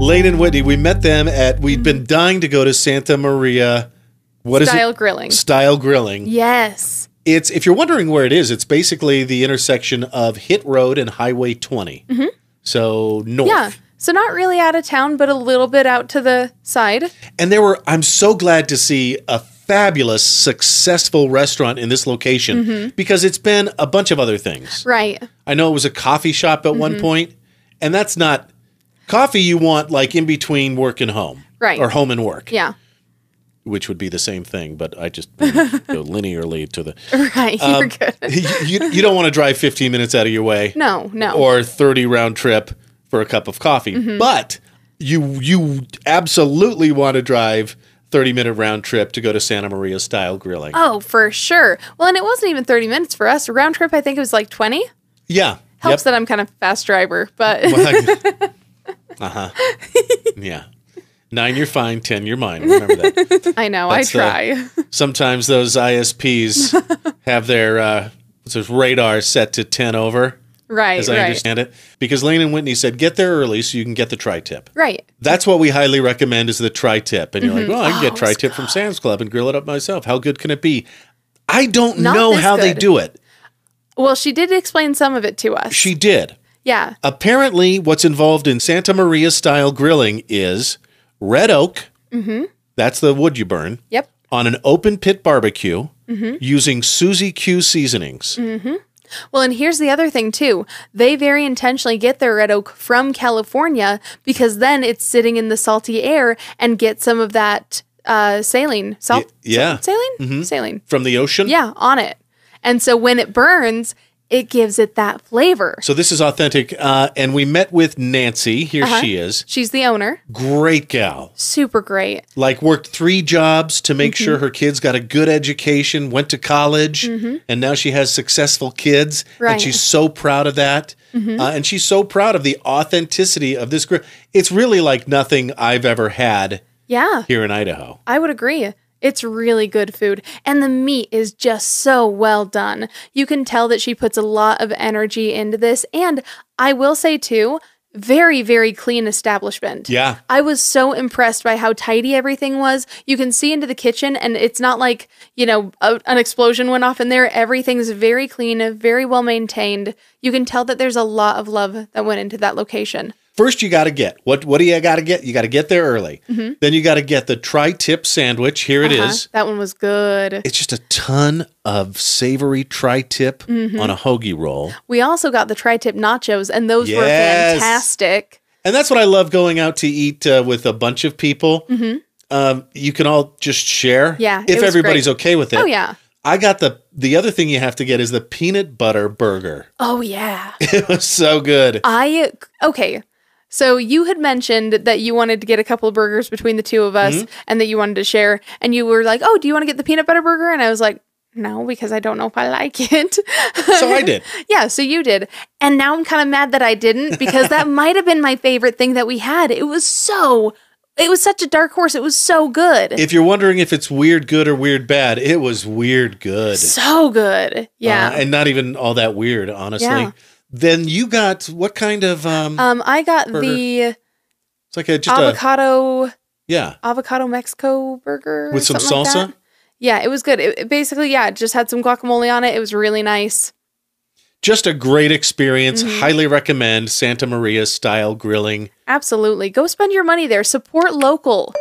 Lane and Whitney, we met them at, we'd been dying to go to Santa Maria. What is it? Style it? grilling. Style Grilling. Yes. It's, if you're wondering where it is, it's basically the intersection of Hitt Road and Highway 20. So north. Mm-hmm. Yeah. So not really out of town, but a little bit out to the side. And there were, I'm so glad to see a fabulous, successful restaurant in this location Mm-hmm. because it's been a bunch of other things. Right. I know it was a coffee shop at Mm-hmm. one point, and that's not coffee you want like in between work and home. Right. Or home and work, Yeah. which would be the same thing, but I just go linearly to the. Right. Um, You're good. you, you don't want to drive 15 minutes out of your way No, no. or 30 round trip for a cup of coffee, Mm-hmm. but you you absolutely want to drive 30 minute round trip to go to Santa Maria style grilling. oh, for sure. Well, and it wasn't even 30 minutes for us. A round trip, I think it was like 20. yeah. Helps that I'm kind of fast driver, but uh huh. Yeah. Nine, you're fine. Ten, you're mine. Remember that. I know, That's I try. Sometimes those ISPs have their uh, what's radar set to 10 over, right, as I right. understand it. Because Lane and Whitney said, get there early so you can get the tri tip. Right. That's what we highly recommend is the tri tip. And you're like, well, I can get Oh, tri tip from Sam's Club and grill it up myself. How good can it be? I don't Not know how they do it. Well, she did explain some of it to us. She did. Yeah. Apparently, what's involved in Santa Maria style grilling is red oak. Mm-hmm. That's the wood you burn. Yep. on an open pit barbecue Mm-hmm. using Susie Q seasonings. Well, and here's the other thing too. They very intentionally get their red oak from California because then it's sitting in the salty air and get some of that uh, saline. Salt? Yeah. Mm-hmm. Saline? Saline. From the ocean? Yeah, on it. And so when it burns, it gives it that flavor. So this is authentic. Uh, and we met with Nancy. Here Uh-huh. she is. She's the owner. Great gal. Super great. Like worked three jobs to make Mm-hmm. sure her kids got a good education, went to college, and now she has successful kids. And Mm-hmm. Right. Mm-hmm. she's so proud of that. Uh, and she's so proud of the authenticity of this grill. It's really like nothing I've ever had Yeah, here in Idaho. I would agree. It's really good food. And the meat is just so well done. You can tell that she puts a lot of energy into this. And I will say, too, very, very clean establishment. Yeah. I was so impressed by how tidy everything was. You can see into the kitchen, and it's not like, you know, a, an explosion went off in there. Everything's very clean, very well maintained. You can tell that there's a lot of love that went into that location. First, you got to get what? What do you got to get? You got to get there early. Then you got to get the tri-tip sandwich. Here it is. Mm-hmm. Uh-huh. That one was good. It's just a ton of savory tri-tip Mm-hmm. on a hoagie roll, We also got the tri tip nachos, and those were fantastic. and that's what I love going out to eat uh, with a bunch of people. Um, you can all just share. Mm-hmm. Yeah, if everybody's great. okay with it. Oh, yeah. I got the the other thing you have to get is the peanut butter burger. Oh, yeah. It was so good. I, okay. So you had mentioned that you wanted to get a couple of burgers between the two of us Mm-hmm. and that you wanted to share. And you were like, oh, do you want to get the peanut butter burger? And I was like, no, because I don't know if I like it. so I did. yeah, so you did. And now I'm kind of mad that I didn't because that might have been my favorite thing that we had. It was so, it was such a dark horse. It was so good. If you're wondering if it's weird good or weird bad, it was weird good. so good. Yeah. Uh, and not even all that weird, honestly. Yeah. Then you got what kind of um? um, I got burger. the it's like a just a avocado yeah avocado Mexico burger with some something like salsa. yeah, it was good. It, it basically, yeah, it just had some guacamole on it. It was really nice. just a great experience. Mm-hmm. Highly recommend Santa Maria style grilling. Absolutely. Go spend your money there. Support local.